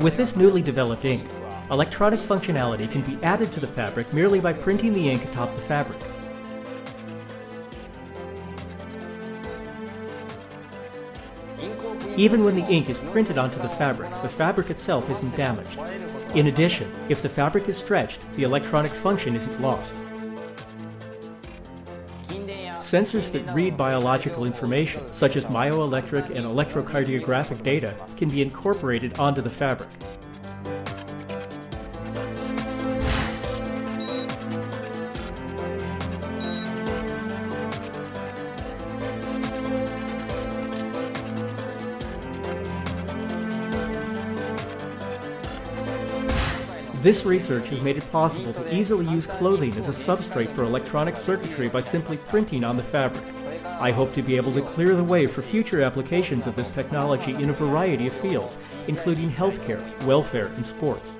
With this newly developed ink, electronic functionality can be added to the fabric merely by printing the ink atop the fabric. Even when the ink is printed onto the fabric, the fabric itself isn't damaged. In addition, if the fabric is stretched, the electronic function isn't lost. Sensors that read biological information, such as myoelectric and electrocardiographic data, can be incorporated onto the fabric. This research has made it possible to easily use clothing as a substrate for electronic circuitry by simply printing on the fabric. I hope to be able to clear the way for future applications of this technology in a variety of fields, including healthcare, welfare, and sports.